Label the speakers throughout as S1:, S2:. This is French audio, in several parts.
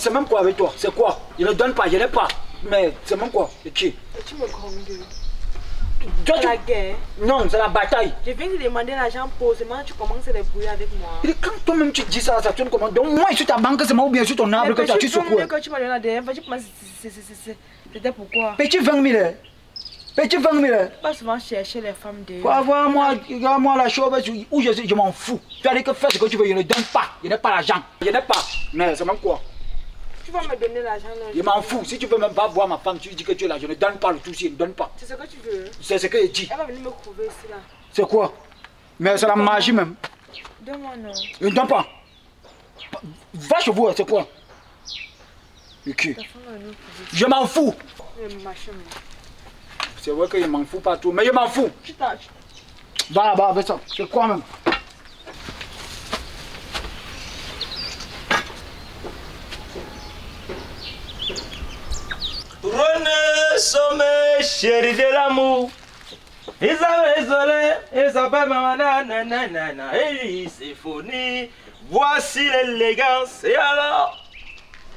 S1: C'est même quoi avec toi? C'est quoi? Il ne donne pas, je n'ai pas. Mais c'est même quoi? Et qui?
S2: Et tu me grondes.
S1: Toi,
S2: C'est
S1: tu-
S2: la guerre.
S1: Non, c'est la bataille.
S2: Je viens te demander l'argent posément, tu commences à débrouiller avec moi.
S1: Et quand toi-même tu dis ça, ça tourne comment? Donc moi, je suis ta banque, c'est moi ou bien je suis ton arbre que tu as tu
S2: secoues. que tu m'as donné la dernière fois, tu c'est- c'est- c'est- c'est- c'était pourquoi
S1: Petit 20 000. hein. Petit 20 000. hein.
S2: Pas souvent chercher les femmes de.
S1: Faut avoir moi, regarde moi la chose où je suis, je m'en fous. Tu as dit que fais ce que tu veux, je ne donne pas. Je n'ai pas l'argent. Je n'ai pas. Mais c'est même quoi?
S2: Tu vas me donner l'argent. là.
S1: Je m'en fous. Si tu veux même pas voir ma femme, tu dis que tu es là. Je ne donne pas le tout, je ne donne pas.
S2: C'est ce que tu veux.
S1: C'est ce que je dis.
S2: Elle va venir me trouver ici là.
S1: C'est quoi? Mais c'est la magie même.
S2: Donne-moi non.
S1: Je ne donne pas. Va chez vous, c'est quoi? Ok. Je m'en fous. C'est vrai que je m'en fous pas tout, mais je m'en fous. Va là-bas avec ça. C'est quoi même?
S3: Sommet, chéri de l'amour. Il s'appelle Isolé, il s'appelle Mamana, nanana, et symphonie. Voici l'élégance. Et alors,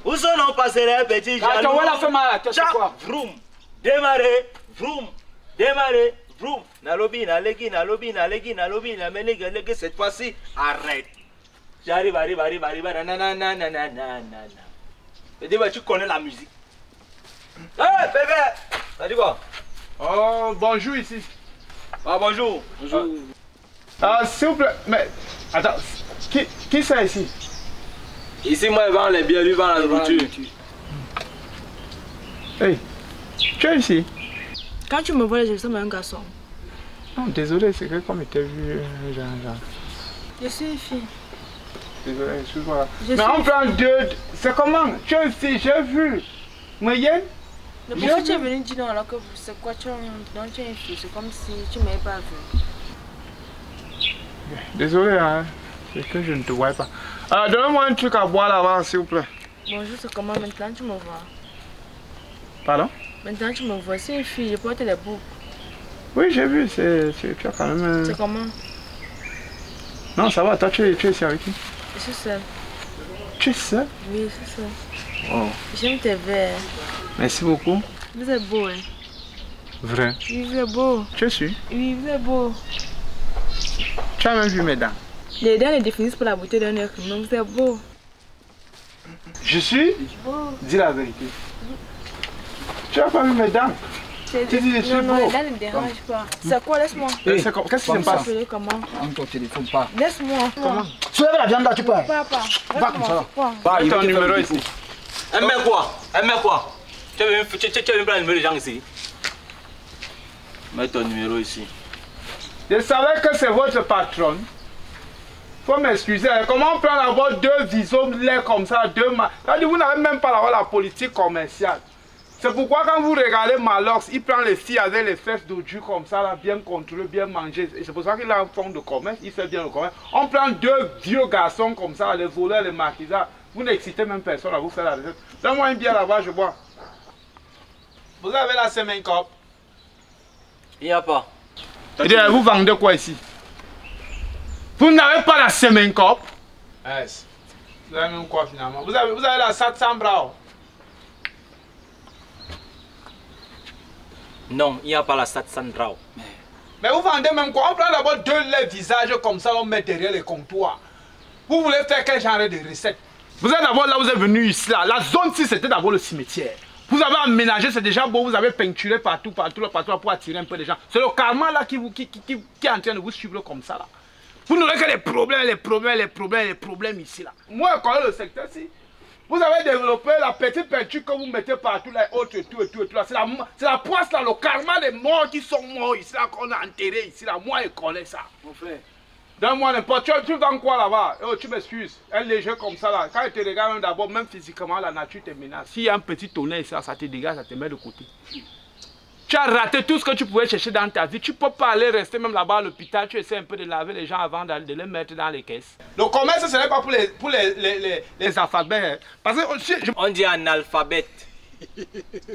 S3: où sont nos passés les petits jaloux
S1: tu vois la femme à la tête, c'est
S3: Tcha,
S1: quoi?
S3: Vroom, démarrer, vroom, démarrer, vroom. Nalobi, nalegi, nalobi, nalegi, nalobi, nalegi, cette fois-ci, arrête. J'arrive, arrive, arrive, arrive, nanana, nanana, nanana. Je dis, bah, tu connais la musique. Hé, bébé Ça dit quoi?
S4: Oh, bonjour ici.
S3: Ah, bonjour. Bonjour.
S4: Ah, s'il vous plaît, mais attends, qui, qui c'est ici?
S3: Ici, moi, je vends les bières, lui vend la nourriture.
S4: Hey, tu es ici?
S2: Quand tu me vois, je ressemble à un garçon.
S4: Non, désolé, c'est que comme il t'a vu, euh, genre, genre,
S2: Je suis une fille.
S4: désolé, excuse-moi.
S2: Je
S4: Mais
S2: suis-
S4: on prend deux, c'est comment? Tu es ici, j'ai vu. Moyenne?
S2: Pourquoi tu es venu dire non alors que c'est quoi tu donc tu es une fille C'est comme si tu ne m'avais pas vu.
S4: Désolé, hein, c'est que je ne te vois pas. Ah, donne-moi un truc à boire là-bas, s'il vous plaît.
S2: Bonjour, c'est comment maintenant tu me vois?
S4: Pardon?
S2: Maintenant tu me vois, c'est une fille, je porte les boucles.
S4: Oui, j'ai vu, c'est, c'est- tu as quand même... euh,
S2: C'est comment?
S4: Non, ça va, toi, tu es, tu es ici avec qui
S2: Je suis seule.
S4: Tu es seul
S2: Oui, je suis seule.
S4: Oh,
S2: J'aime tes verres.
S4: Merci beaucoup.
S2: Vous êtes beau, hein
S4: Vrai.
S2: Oui, vous êtes beau.
S4: Tu es sûr
S2: Oui, vous êtes beau.
S4: Tu as même vu mes dents.
S2: Les dents ne définissent pas la beauté d'un être humain. Vous êtes beau.
S4: Je suis
S2: Beau.
S4: Dis la vérité. Tu as pas vu mes dents
S2: C'est-
S4: Tu dis, je suis
S2: non, non,
S4: beau.
S2: les dents ne dérangent pas. C'est quoi Laisse-moi.
S1: Eh,
S4: Qu'est-ce qui se passe?
S2: comment?
S1: En ton téléphone, pas.
S2: Laisse-moi.
S4: Comment?
S1: Soulève la viande là, tu peux.
S2: Papa,
S1: Pas comme ça. Bah, il
S4: Ton numéro ici.
S3: Elle met quoi? Elle met quoi? Tu es venu prendre le numéro des gens ici Mets ton numéro ici.
S4: Je savais que c'est votre patron. Faut m'excuser. hein. Comment on prend d'abord deux laids comme ça, deux ma... Vous n'avez même pas là la politique commerciale. C'est pourquoi quand vous regardez Malox, il prend les filles avec les fesses d'aujourd'hui comme ça, bien contrôlées, bien mangées. Et c'est pour ça qu'il a un fond de commerce, il fait bien le commerce. On prend deux vieux garçons comme ça, les voleurs, les marquisards. Vous n'excitez même personne à vous faire la recette. Donne-moi une bière là-bas, je bois. Vous avez la semaine cop.
S3: Il n'y a pas.
S4: Eh vous vendez quoi ici? Vous n'avez pas la semaine cop? Yes. Vous avez même quoi finalement? Vous avez, vous avez la 700 bravo.
S3: Non, il n'y a pas la Satsandra.
S4: Mais vous vendez même quoi? On prend d'abord deux laits visages comme ça, on met derrière les comptoirs. Vous voulez faire quel genre de recette? Vous êtes d'abord là, vous êtes venu ici là. La zone 6 c'était d'abord le cimetière. Vous avez aménagé, c'est déjà beau, vous avez peinturé partout, partout, partout pour attirer un peu les gens. C'est le karma là qui, vous, qui, qui, qui- est en train de vous suivre comme ça là. Vous n'aurez que les problèmes, les problèmes, les problèmes, les problèmes ici là. Moi, je connais le secteur ci. Vous avez développé la petite peinture que vous mettez partout là, autres, et tout, et tout, et tout là. C'est la, la poisse là, le karma des morts qui sont morts ici là, qu'on a enterrés ici là. Moi, je connais ça.
S1: Mon frère.
S4: Donne-moi n'importe. Tu, tu vends quoi là-bas? Oh, tu m'excuses. Un léger comme ça là. Quand il te regarde même d'abord, même physiquement, la nature te menace. S'il y a un petit tonnerre ici, là, ça te dégage, ça te met de côté. Tu as raté tout ce que tu pouvais chercher dans ta vie. Tu peux pas aller rester même là-bas à l'hôpital. Tu essaies un peu de laver les gens avant de, les mettre dans les caisses. Le commerce, ce n'est pas pour les, pour les, les, les, les alphabets. hein. Parce que je-
S3: On dit analphabète.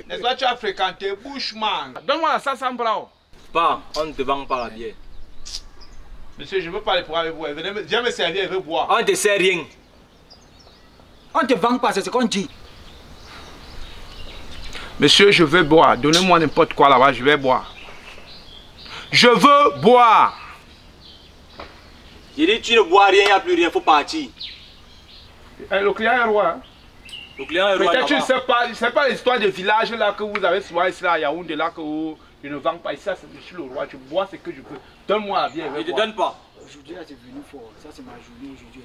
S4: n'est-ce pas, tu as fréquenté Bushman. Donne-moi la 500 bravo.
S3: Pas, on ne te vend pas la bière.
S4: Monsieur, je veux parler pour avec vous. Venez me- Viens me servir, je veux boire.
S3: On ne te sert rien.
S1: On ne te vend pas, c'est ce qu'on dit.
S4: Monsieur, je veux boire. Donnez-moi n'importe quoi là-bas, je vais boire. Je veux boire.
S3: Il dit tu ne bois rien, il n'y a plus rien, faut partir.
S4: Eh, le client est roi. hein.
S3: Le client est roi
S4: Peut-être tu ne sais pas, c'est pas l'histoire des villages là que vous avez souvent ici là, à Yaoundé là que vous, je ne vends pas. Ici, je suis le roi, je bois ce que je veux. Donne-moi la bière. je vais
S3: Il te donne pas.
S1: Aujourd'hui, là, c'est venu fort. Ça, c'est ma journée aujourd'hui.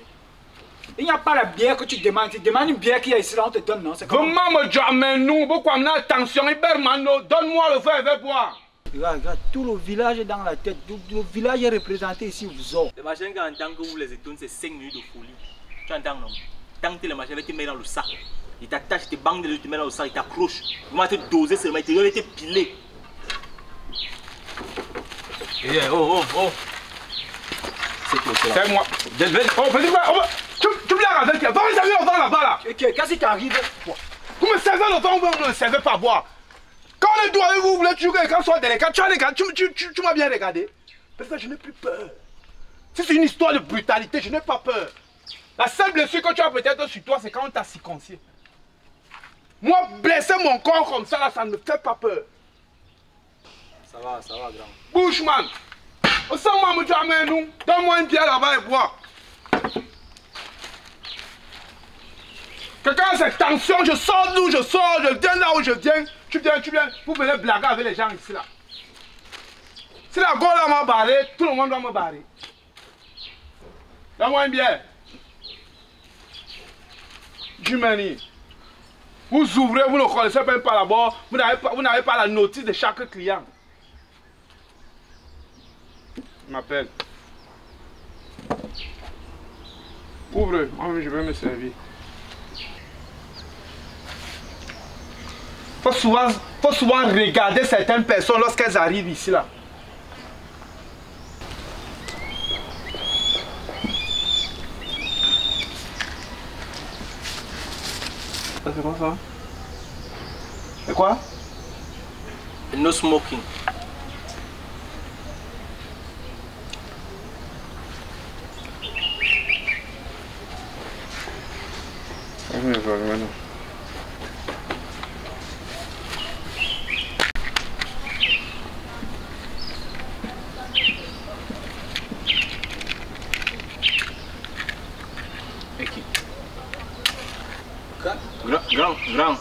S1: Il n'y a pas la bière que tu demandes. Tu demandes une bière qu'il y a ici, là, on te donne, non comment?
S4: Me jamais nous, pourquoi amener attention, Ibermano, donne-moi le verre, je vais boire.
S1: Regarde, regarde, tout le village est dans la tête. Tout, tout le village est représenté ici, vous autres.
S3: Les machins qui entendent que vous les étonnes, c'est 5 minutes de folie. Tu entends non? Tant que les machins te mettre dans le sac. Il t'attache, il te bang de il te met dans le sac, il t'accroche. Il va te doser seulement, il te va Eh, oh, oh, oh. C'est que c'est là.
S4: C'est moi.
S3: Viens, viens.
S4: Oh, petit frère, oh, tu, tu blagues avec qui Va me servir le vent là-bas là.
S1: Qu'est-ce qui t'arrive
S4: Vous me servez le vent, vous ne me servez pas boire. Quand on est avec vous, vous voulez toujours que quelqu'un soit délicat. Tu tu, tu, tu, tu m'as bien regardé. Parce que je n'ai plus peur. Si c'est une histoire de brutalité, je n'ai pas peur. La seule blessure que tu as peut-être sur toi, c'est quand on t'a circoncis. Moi, blesser mon corps comme ça, là, ça ne me fait pas peur.
S3: Ça va, ça va, grand.
S4: Bushman, au sein moi, me tu amènes nous. Donne-moi une bière là-bas et bois. A cette tension, je sors d'où je sors, je viens là où je viens. Tu viens, tu viens, vous venez blaguer avec les gens ici là. Si la gueule m'a barré, tout le monde doit me barrer. Donne-moi une bière. Jumani. Vous ouvrez, vous ne connaissez même pas là-bas, vous n'avez pas, vous n'avez pas la notice de chaque client. Il m'appelle. Ouvre, moi je vais me servir. Faut souvent, faut souvent regarder certaines personnes lorsqu'elles arrivent ici là. Ça c'est quoi ça? C'est quoi?
S3: No smoking. Aqui. Grand, grand, grand.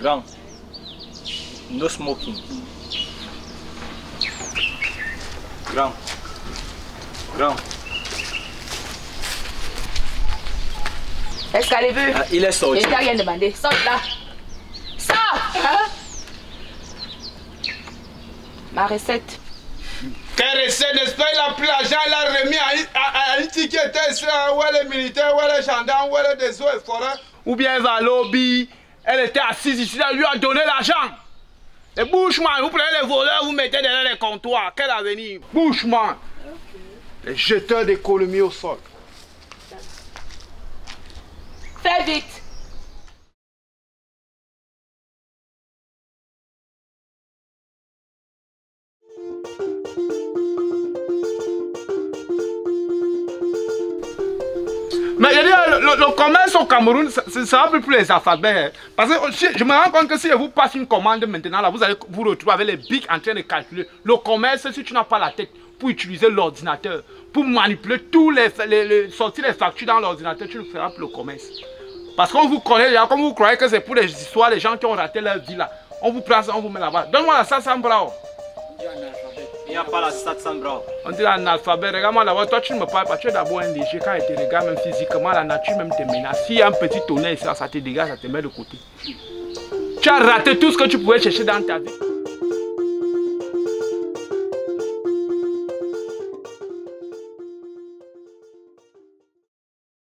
S3: Grand. No smoking. Grand. Grand.
S5: Est-ce qu'elle est vue?
S3: Ah, il est sorti.
S5: Je t'ai rien demandé. Sors là. Sors hein? Ma recette.
S4: Quelle recette, n'est-ce pas? Il a pris l'argent, il a remis à, à, à un ticket ici, là, où est le militaire, où est le gendarme, où est le des eaux et forêts. Ou bien elle va à lobby, elle était assise ici, elle lui a donné l'argent. Les Bushman, vous prenez les voleurs, vous mettez derrière les comptoirs. Quel avenir? Bushman. Les jeteurs d'économie au sol.
S5: Fais vite.
S4: Mais je dis, le, le- commerce au Cameroun, ça- ça va plus les alphabets. hein. Parce que je me rends compte que si vous passe une commande maintenant, là, vous allez vous retrouver avec les bics en train de calculer. Le commerce, si tu n'as pas la tête pour utiliser l'ordinateur, pour manipuler tous les, les- les- sortir les factures dans l'ordinateur, tu ne feras plus le commerce. Parce qu'on vous connaît, déjà, comme vous croyez que c'est pour les histoires des gens qui ont raté leur vie là. On vous prend ça, on vous met là-bas. Donne-moi la 500 bravo.
S3: Il n'y a pas la 700 bras.
S4: On dit analphabète, regarde-moi d'abord, toi tu ne me parles pas, tu es d'abord un léger, quand il te regarde même physiquement, la nature même te menace. S'il y a un petit tonnerre ici, ça te dégage, ça te met de côté. Tu as raté tout ce que tu pouvais chercher dans ta vie.